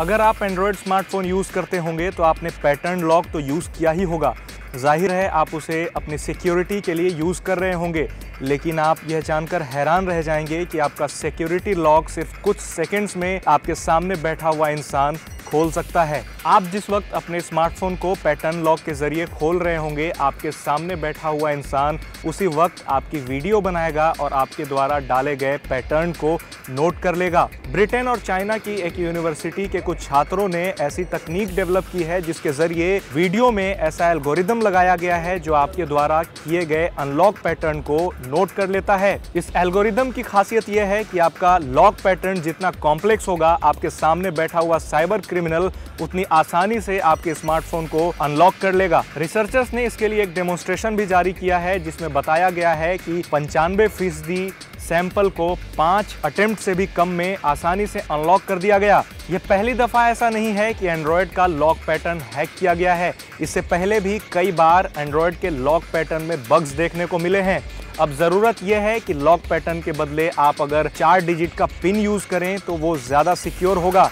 अगर आप Android smartphone use करते होंगे तो आपने पैटर्न लॉक तो यूज़ किया ही होगा। ज़ाहिर है, आप उसे अपनी सिक्योरिटी के लिए यूज़ कर रहे होंगे, लेकिन आप यह जानकर हैरान रह जाएँगे कि आपका सिक्योरिटी लॉक सिर्फ़ कुछ सेकंड्स में आपके सामने बैठा हुआ इंसान खोल सकता है। आप जिस वक्त अपने स्मार्टफ़ोन को पैटर्न लॉक के ज़रिए खोल रहे होंगे, आपके सामने बैठा हुआ इंसान उसी वक्त आपकी वीडियो बनाएगा और आपके द्वारा डाले गए पैटर्न को नोट कर लेगा। ब्रिटेन और चाइना की एक यूनिवर्सिटी के कुछ छात्रों ने ऐसी तकनीक डेवलप की है जिसके ज़रिए वीडियो में ऐसा एल्गोरिदम लगाया गया है जो आपके द्वारा किए गए अनलॉक पैटर्न को नोट कर लेता है। इस एल्गोरिदम की खासियत यह है कि आपका लॉक पैटर्न जितना कॉम्प्लेक्स होगा, आपके सामने बैठा हुआ साइबर क्रिमिनल उतनी आसानी से आपके स्मार्टफ़ोन को अनलॉक कर लेगा। रिसर्चर्स ने इसके लिए एक डेमोन्स्ट्रेशन भी जारी किया है, जिसमें बताया गया है कि पंचानवे फ़ीसदी सैंपल को पाँच अटेम्प्ट से भी कम में आसानी से अनलॉक कर दिया गया। ये पहली दफ़ा ऐसा नहीं है कि एंड्रॉयड का लॉक पैटर्न हैक किया गया है। इससे पहले भी कई बार एंड्रॉयड के लॉक पैटर्न में बग्स देखने को मिले हैं। अब ज़रूरत यह है कि लॉक पैटर्न के बदले आप अगर चार डिजिट का पिन यूज़ करें तो वो ज़्यादा सिक्योर होगा।